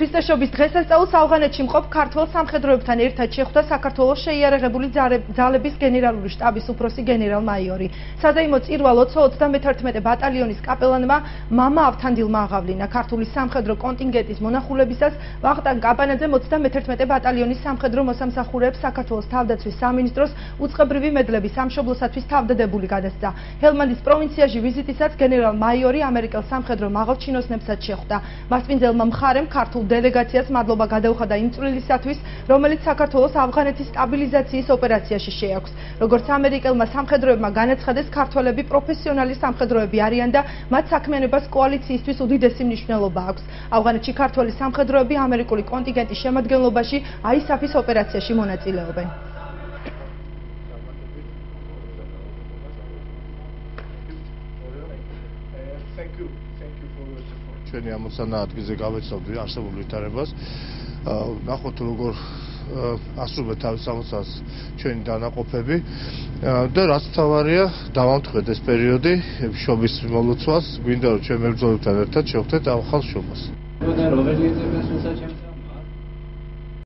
ქრისტეშობის დღესასწაულს ავღანეთში მყოფ ქართულ სამხედროებთან ერთად შეხვდა საქართველოს შეიარაღებული ძალების გენერალური შტაბის უფროსი გენერალ-მაიორი. საზეიმო წირვა ლოცვა 31 ბატალიონის კაპელანმა მამა ავთანდილმა აღავლინა ქართული სამხედრო კონტინგენტის მონახულებისას ვახტანგ კაბანაძე 31 ბატალიონის სამხედრო მოსამსახურეებს საქართველოს თავდაცვის სამინისტროს უწყებრივი მედლების სამშობლოსათვის თავდადებული გადასცა. ჰელმანდის პროვინციაში ვიზიტისაც გენერალ-მაიორი ამერიკელ სამხედრო მაღალჩინოსნებსაც შეხვდა. მასპინძელმა მხარემ ქართულ დელეგაციას მადლობა გადაუხადა იმ წვლილისათვის, რომელიც საქართველოს ავღანეთის სტაბილიზაციის ოპერაციაში შეაქვს. როგორც ამერიკელმა სამხედროებმა განაცხადეს, ქართველები პროფესიონალი სამხედროები არიან და მათ საქმიანობას კოალიციისთვის უდიდესი მნიშვნელობა აქვს. ავღანეთში ქართველი სამხედროები ამერიკული კონტინგენტის შემადგენლობაში აისაფის ოპერაციაში მონაწილეობენ. ჩვენი ამოცანა ადგილზე გავეცნობდი არსებულ ვითარებას. ნახოთ როგორ ასრულებ თავის ამოცანას ჩვენი დანაყოფები და რაც თავარია დავამთხვეთ ეს პერიოდი შობის მოლოცვას, გვინდა რომ ჩვენ მებრძოლებთან ერთად შევხვდეთ ამ ხალხ შობას. რომელი ეწება სულსაჩემ